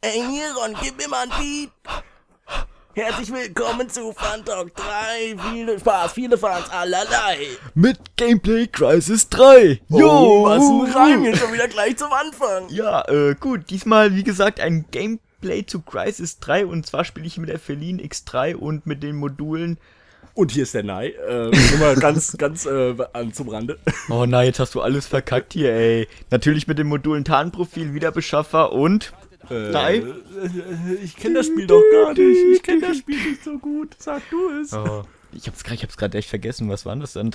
Ey Niron, gib mir mal ein Beat. Herzlich willkommen zu Fun Talk 3. Viel Spaß, viele Fans, allerlei. Mit Gameplay Crisis 3. Oh, was ein Reim hier schon wieder gleich zum Anfang. Ja, äh, gut. Diesmal, wie gesagt, ein Gameplay zu Crisis 3. Und zwar spiele ich mit der Feline X3 und mit den Modulen. Und hier ist der Nei. Äh, nur mal ganz, ganz äh, an, zum Rande. Oh nein, jetzt hast du alles verkackt hier, ey. Natürlich mit den Modulen Tarnprofil, Wiederbeschaffer und... Äh, Nein. äh, Ich kenne das Spiel doch gar nicht. Ich kenne das Spiel nicht so gut. Sag du es. Oh, ich hab's gerade ich hab's grad echt vergessen. Was waren das dann?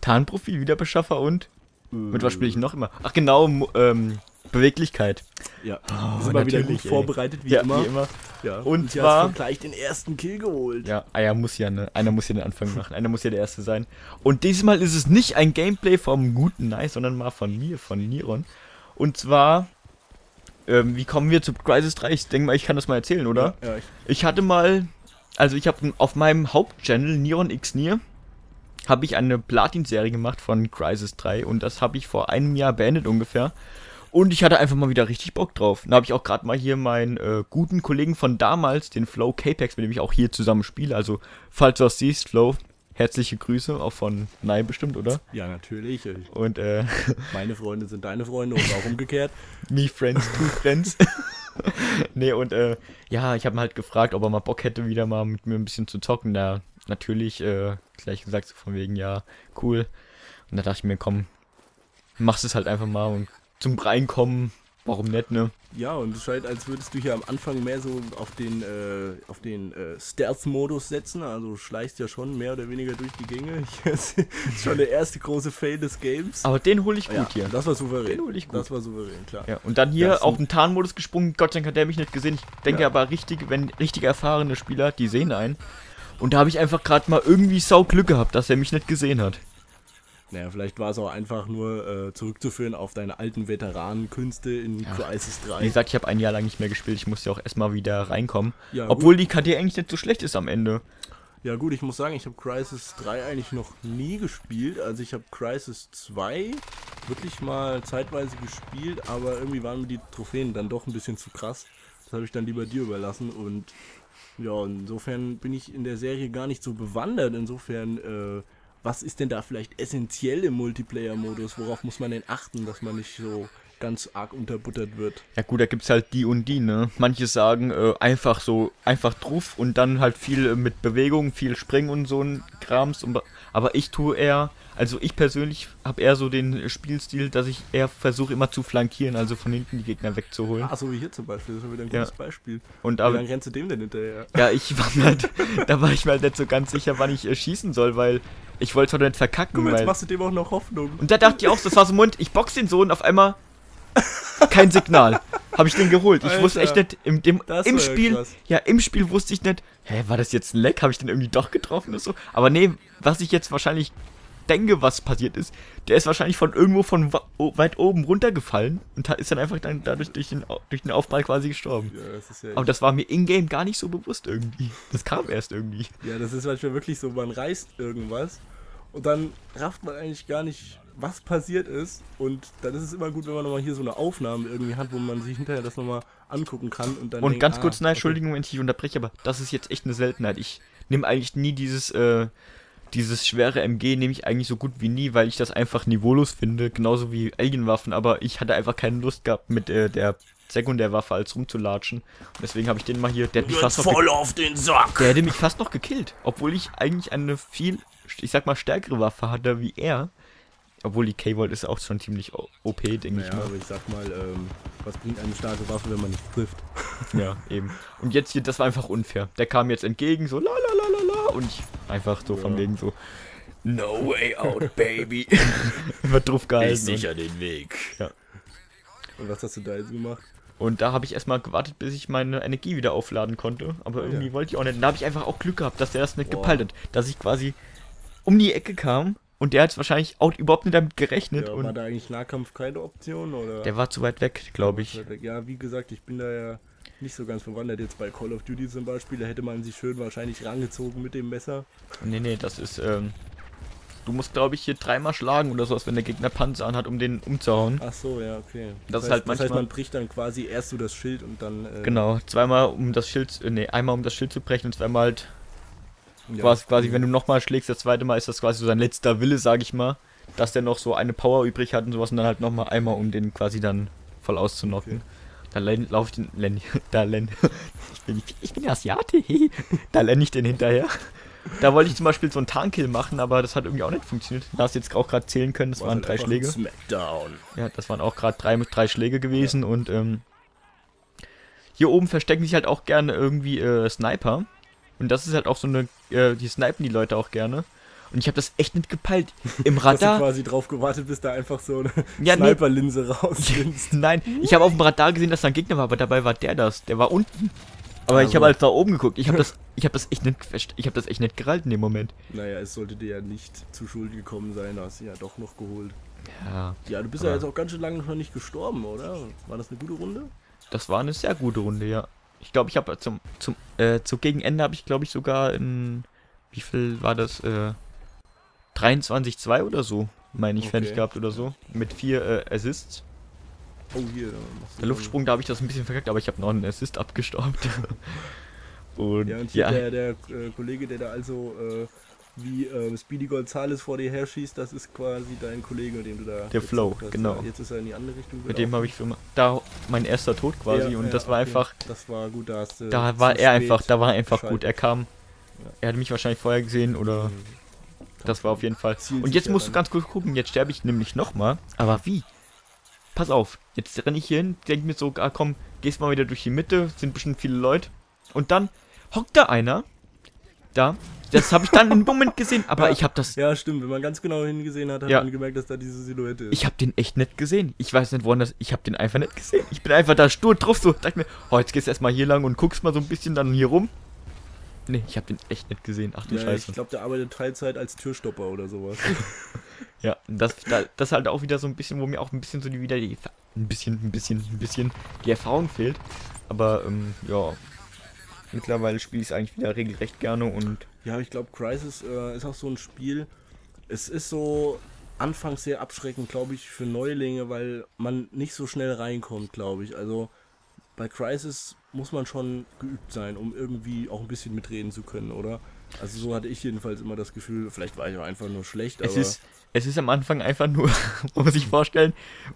Tarnprofil, Wiederbeschaffer und... Mit was spiele ich noch immer? Ach genau, ähm, Beweglichkeit. Ja, Oh, sind wir wieder gut vorbereitet, wie ja, immer. wie immer. Ja. Und hier zwar- gleich den ersten Kill geholt. Ja, ah ja, muss ja, ne? Einer muss ja den Anfang machen. Einer muss ja der Erste sein. Und diesmal ist es nicht ein Gameplay vom guten Nice, sondern mal von mir, von Niron. Und zwar, ähm, wie kommen wir zu Crisis 3? Ich denke mal, ich kann das mal erzählen, oder? Ja, ich, Ich hatte mal, also ich habe auf meinem Hauptchannel Niron X Nier habe ich eine Platin-Serie gemacht von Crisis 3 und das habe ich vor einem Jahr beendet ungefähr. Und ich hatte einfach mal wieder richtig Bock drauf. Da habe ich auch gerade mal hier meinen äh, guten Kollegen von damals, den Flow Capex, mit dem ich auch hier zusammen spiele. Also, falls du das siehst, Flow, herzliche Grüße, auch von Nai bestimmt, oder? ja, natürlich. Ich- Und äh, Meine Freunde sind deine Freunde und auch umgekehrt. Me Friends, Two Friends. nee, und äh, ja, ich habe ihn halt gefragt, ob er mal Bock hätte, wieder mal mit mir ein bisschen zu zocken. Da natürlich äh, gleich gesagt, so von wegen, ja, cool. Und da dachte ich mir, komm, machst es halt einfach mal und zum Reinkommen, warum nicht, ne? Ja, und es scheint, als würdest du hier am Anfang mehr so auf den, äh, auf den äh, Stealth-Modus setzen. Also schleichst ja schon mehr oder weniger durch die Gänge. Das ist schon der erste große Fail des Games. Aber den hole ich gut ja, hier. das war souverän. Den hol ich gut. Das war souverän, klar. Ja, und dann hier sind- den Tarnmodus gesprungen. Gott sei Dank hat der mich nicht gesehen. Ich denke Ja. aber richtig, wenn richtig erfahrene Spieler, die sehen einen. Und da habe ich einfach gerade mal irgendwie sau Glück gehabt, dass er mich nicht gesehen hat. Naja, vielleicht war es auch einfach nur äh, zurückzuführen auf deine alten Veteranenkünste in Ja. Crisis 3. Wie gesagt, ich habe ein Jahr lang nicht mehr gespielt. Ich musste auch erstmal wieder reinkommen. Ja, Obwohl die KD eigentlich nicht so schlecht ist am Ende. Ja gut, ich muss sagen, ich habe Crisis 3 eigentlich noch nie gespielt. Also ich habe Crisis 2 wirklich mal zeitweise gespielt, aber irgendwie waren mir die Trophäen dann doch ein bisschen zu krass. Das habe ich dann lieber dir überlassen und ja, insofern bin ich in der Serie gar nicht so bewandert. Insofern, äh, was ist denn da vielleicht essentiell im Multiplayer-Modus? Worauf muss man denn achten, dass man nicht so ganz arg unterbuttert wird? Ja gut, da gibt's halt die und die, ne? Manche sagen äh, einfach so, einfach drauf und dann halt viel äh, mit Bewegung, viel Springen und so ein Krams. Und, aber ich tue eher, also ich persönlich habe eher so den Spielstil, dass ich eher versuche immer zu flankieren, also von hinten die Gegner wegzuholen. Ah, so wie hier zum Beispiel, das ist schon wieder ein Ja. gutes Beispiel. Und Wie aber, lange rennst du dem denn hinterher? ja, ich war mir halt, da war ich mir halt nicht so ganz sicher, wann ich äh, schießen soll, weil ich wollte zwar nicht verkacken, Guck mal, jetzt machst du dem auch noch Hoffnung. Und da dachte ich auch, das war so Moment, ich box den so und auf einmal kein Signal. Habe ich den geholt. Ich wusste echt Alter. nicht, im, dem, im Spiel, krass. ja, im Spiel wusste ich nicht, hä, war das jetzt ein Leck? Habe ich den irgendwie doch getroffen oder so? Aber nee, was ich jetzt wahrscheinlich denke, was passiert ist, der ist wahrscheinlich von irgendwo von weit oben runtergefallen und ist dann einfach dann dadurch durch den, durch den Aufprall quasi gestorben. Ja, das ja, Aber das war mir in-game gar nicht so bewusst irgendwie. Das kam erst irgendwie. ja, das ist manchmal wirklich so, man reißt irgendwas und dann rafft man eigentlich gar nicht, was passiert ist. Und dann ist es immer gut, wenn man nochmal hier so eine Aufnahme irgendwie hat, wo man sich hinterher das nochmal angucken kann. Und, dann Und denkt, ganz ah, kurz, nein, okay. Entschuldigung, wenn ich dich unterbreche, aber das ist jetzt echt eine Seltenheit. Ich nehme eigentlich nie dieses, äh, dieses schwere MG, nehme ich eigentlich so gut wie nie, weil ich das einfach niveaulos finde, genauso wie Alienwaffen, aber ich hatte einfach keine Lust gehabt, mit äh, der Sekundärwaffe als rumzulatschen. Und deswegen habe ich den mal hier, der hat mich Wird fast noch voll auf den Sack! der hätte mich fast noch gekillt, obwohl ich eigentlich eine viel, ich sag mal, stärkere Waffe hatte wie er. Obwohl die K-Volt ist auch schon ziemlich OP, denke Naja, ich mal. aber ich sag mal, ähm, was bringt eine starke Waffe, wenn man nicht trifft? Ja, eben. Und jetzt hier, das war einfach unfair. Der kam jetzt entgegen, so la la la la und ich einfach so von Ja. wegen so No way out, baby! wird drauf gehalten. Und, den Weg. Ja. Und was hast du da jetzt gemacht? und da habe ich erstmal gewartet, bis ich meine Energie wieder aufladen konnte. Aber irgendwie Ja. wollte ich auch nicht. Und da habe ich einfach auch Glück gehabt, dass der das nicht Boah. gepeilt hat. Dass ich quasi um die Ecke kam und der hat wahrscheinlich auch überhaupt nicht damit gerechnet. Ja, war und da eigentlich Nahkampf keine Option? Oder? der war zu weit weg, glaube ich. Ja, wie gesagt, ich bin da ja nicht so ganz verwandert jetzt bei Call of Duty zum Beispiel. Da hätte man sich schön wahrscheinlich rangezogen mit dem Messer. Nee, nee, das ist, ähm, Du musst, glaube ich, hier dreimal schlagen oder sowas, wenn der Gegner Panzer anhat, um den umzuhauen. Ach so, ja, okay. Das ist heißt, halt das heißt, manchmal- man bricht dann quasi erst so das Schild und dann. Äh, Genau, zweimal um das Schild, äh, nee, einmal um das Schild zu brechen und zweimal halt, ja. quasi, quasi, wenn du nochmal schlägst, das zweite Mal ist das quasi so sein letzter Wille, sag ich mal, dass der noch so eine Power übrig hat und sowas und dann halt nochmal einmal, um den quasi dann voll auszunocken. Okay. Da laufe ich den, len, da len, ich bin, ich bin Asiate, da lenne ich den hinterher. Da wollte ich zum Beispiel so einen Tarnkill machen, aber das hat irgendwie auch nicht funktioniert. Da hast du jetzt auch gerade zählen können, das War waren drei Schläge. Smackdown. Ja, das waren auch gerade drei, drei Schläge gewesen und ähm, hier oben verstecken sich halt auch gerne irgendwie äh, Sniper. Und das ist halt auch so eine, äh, die snipen die Leute auch gerne. Und ich habe das echt nicht gepeilt. Im Hast du Radar. quasi drauf gewartet, bis da einfach so eine Ja, nee. Sniperlinse rauslinst. Nein, ich habe auf dem Radar gesehen, dass da ein Gegner war, aber dabei war der das. Der war unten. Aber ich Also. habe halt da oben geguckt. Ich habe das, ich habe das echt nicht, ich habe das echt nicht gehalten in dem Moment. Naja, es sollte dir ja nicht zu Schuld gekommen sein, da hast du ihn ja doch noch geholt. Ja, Ja, du bist ja jetzt auch ganz schön lange noch nicht gestorben, oder? War das eine gute Runde? das war eine sehr gute Runde, ja. Ich glaube, ich habe zum, zum, äh, zu gegen Ende habe ich, glaube ich, sogar in, wie viel war das, äh, 23-2 oder so, meine ich, Okay. fertig gehabt oder so. Mit vier äh, Assists. Oh, hier. da machst du Der Luftsprung, da habe ich das ein bisschen verkackt, aber ich habe noch einen Assist abgestaubt. und Ja, und hier ja, der, der äh, Kollege, der da also äh, wie äh, Speedy Gonzales vor dir herschießt, das ist quasi dein Kollege, mit dem du da. Der Flow, hast. genau. Jetzt ist er in die andere Richtung. mit dem habe ich für, da mein erster Tod quasi Ja, und ja, das war okay. einfach, Das war gut, da hast du. da war er einfach, da war er einfach gut. Er kam, er hatte mich wahrscheinlich vorher gesehen oder Mhm. Das war auf jeden Fall. Und jetzt musst du ganz kurz gucken, jetzt sterbe ich nämlich nochmal. Aber wie? Pass auf, jetzt renne ich hier hin, denke mir so, ah komm, gehst mal wieder durch die Mitte, sind bestimmt viele Leute. Und dann hockt da einer, da, das habe ich dann im Moment gesehen, aber Ja. ich habe das, Ja, stimmt. Wenn man ganz genau hingesehen hat, hat Ja. man gemerkt, dass da diese Silhouette ist. ich habe den echt nicht gesehen. Ich weiß nicht, woran das, ich habe den einfach nicht gesehen. Ich bin einfach da stur drauf, so, dachte mir, oh, jetzt gehst du erstmal hier lang und guckst mal so ein bisschen dann hier rum. Nee, ich habe den echt nicht gesehen. Ach du ja, Scheiße. ich glaube, der arbeitet Teilzeit als Türstopper oder sowas. Ja, das, da, das halt auch wieder so ein bisschen, wo mir auch ein bisschen so die wieder die ein bisschen, ein bisschen, ein bisschen die Erfahrung fehlt. Aber ähm, ja, mittlerweile spiele ich es eigentlich wieder regelrecht gerne und Ja, ich glaube, Crisis äh, ist auch so ein Spiel. Es ist so anfangs sehr abschreckend, glaube ich, für Neulinge, weil man nicht so schnell reinkommt, glaube ich. Also bei Crisis muss man schon geübt sein, um irgendwie auch ein bisschen mitreden zu können, oder? Also so hatte ich jedenfalls immer das Gefühl, vielleicht war ich auch einfach nur schlecht, es aber ist, es ist am Anfang einfach nur, man muss sich vorstellen,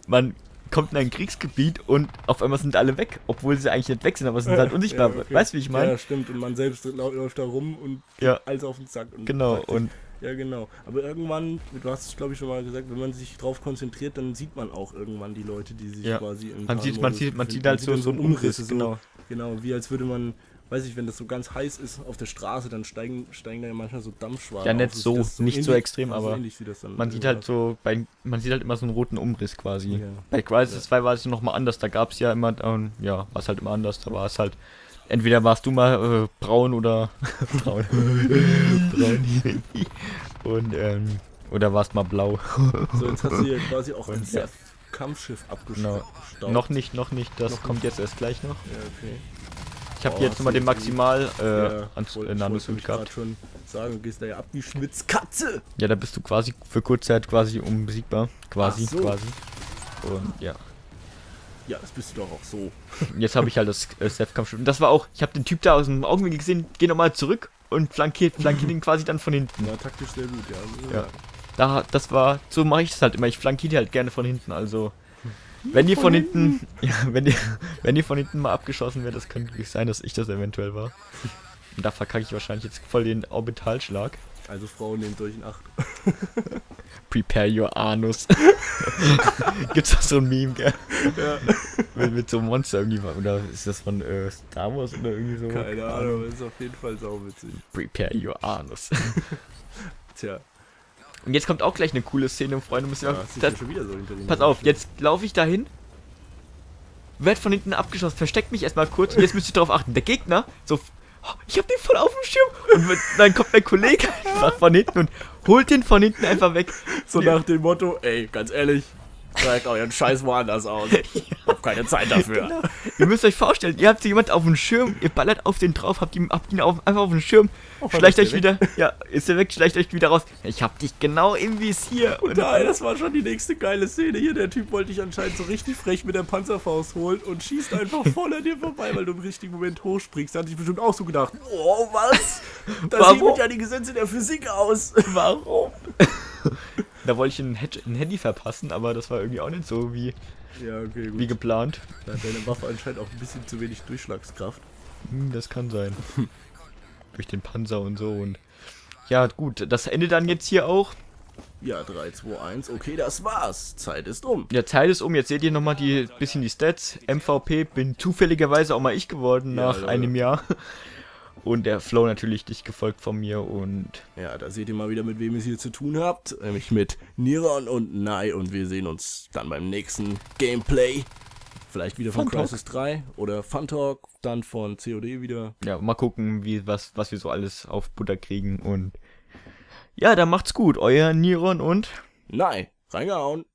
man kommt in ein Kriegsgebiet und auf einmal sind alle weg, obwohl sie eigentlich nicht weg sind, aber sie sind halt unsichtbar. Ja, okay. Weißt du, wie ich meine? Ja, stimmt. Und man selbst läuft da rum und Ja. alles auf den Sack. Und Genau, praktisch- und Ja, genau. Aber irgendwann, du hast es glaube ich schon mal gesagt, wenn man sich drauf konzentriert, dann sieht man auch irgendwann die Leute, die sich Ja. quasi im man sieht, man sieht, man sieht halt so, so einen Umriss, so, genau. Genau, wie als würde man, weiß ich, wenn das so ganz heiß ist auf der Straße, dann steigen, steigen da ja manchmal so Dampfschwaden Ja, nicht so, das nicht so ähnlich- extrem, also aber dann, Man äh, sieht halt aus. so, bei, man sieht halt immer so einen roten Umriss quasi. Ja. Bei Crisis 2 war es nochmal anders, da gab es ja immer, ähm, ja, war es halt immer anders, da war es halt, entweder warst du mal äh, braun oder braun, braun und, ähm, oder warst mal blau. So, jetzt hast du hier quasi auch ein ja. Kampfschiff Genau. abgestaubt. noch nicht, noch nicht, das Noch kommt jetzt erst gleich noch. Ja, okay. Ich habe Oh, jetzt nochmal den Maximal äh, ja, wollte- äh, Nanosuit gehabt. schon sagen, du gehst da ja ab wie Schmitzkatze. Ja, da bist du quasi für kurze Zeit quasi unbesiegbar. Quasi, so. quasi. Und ja. Ja, das bist du doch auch so. Jetzt habe ich halt das äh, Self-Kampfschiff. Und das war auch, ich habe den Typ da aus dem Augenwinkel gesehen, geh nochmal zurück und flankiert, flankiert ihn quasi dann von hinten. Ja, taktisch sehr gut, ja. Ja. Da, das war, so mache ich es halt immer. Ich flankiere die halt gerne von hinten. Also, wenn ihr von hinten, ja, wenn ihr, wenn ihr von hinten mal abgeschossen werdet, das könnte wirklich sein, dass ich das eventuell war. Und da verkacke ich wahrscheinlich jetzt voll den Orbitalschlag. Also Frauen nehmt euch in Acht. Prepare your anus. Gibt's doch so ein Meme, gell? Ja. Mit, mit so einem Monster irgendwie. Oder ist das von äh, Star Wars oder irgendwie so? Keine Ahnung, ist auf jeden Fall sauwitzig. Prepare your anus. Tja, Und jetzt kommt auch gleich eine coole Szene, Freunde. Müssen wir du das, ja schon wieder so hinter pass auf, jetzt laufe ich dahin. Werd von hinten abgeschossen, versteckt mich erstmal kurz. Und jetzt müsst ihr darauf achten. Der Gegner, so, oh, ich hab den voll auf dem Schirm. Und dann kommt mein Kollege einfach von hinten und holt den von hinten einfach weg. So Ja. nach dem Motto, ey, ganz ehrlich, Tragt euren Scheiß woanders aus. Ich hab keine Zeit dafür. Genau. Ihr müsst euch vorstellen, ihr habt jemand auf dem Schirm, ihr ballert auf den drauf, habt ihn, habt ihn auf, einfach auf dem Schirm, Oh, schleicht euch der wieder, ja, ist er weg, schleicht euch wieder raus. Ich hab dich genau im Visier. Und nein, das war schon die nächste geile Szene hier. Der Typ wollte dich anscheinend so richtig frech mit der Panzerfaust holen und schießt einfach voll an dir vorbei, weil du im richtigen Moment hochspringst. Da hatte ich bestimmt auch so gedacht, oh, was? Da Warum? sieht ja die Gesetze der Physik aus. Warum? da wollte ich ein, Head ein Handy verpassen, aber das war irgendwie auch nicht so wie, Ja, okay, wie geplant. Da hat deine Waffe anscheinend auch ein bisschen zu wenig Durchschlagskraft. Hm, das kann sein. Durch den Panzer und so und. Ja, gut, das endet dann jetzt hier auch. Ja, 3, 2, 1. Okay, das war's. Zeit ist um. Der Zeit ist um, jetzt seht ihr nochmal die bisschen die Stats. MVP bin zufälligerweise auch mal ich geworden Ja, nach Leute. einem Jahr. Und der Flow natürlich dicht gefolgt von mir und Ja, da seht ihr mal wieder, mit wem ihr es hier zu tun habt. Nämlich mit Niron und Nai. Und wir sehen uns dann beim nächsten Gameplay. Vielleicht wieder von Fun Talk. Crisis 3 oder Fun Talk, dann von COD wieder. ja, mal gucken, wie, was, was wir so alles auf Butter kriegen und ja, dann macht's gut. Euer Niron und Nai, reingehauen.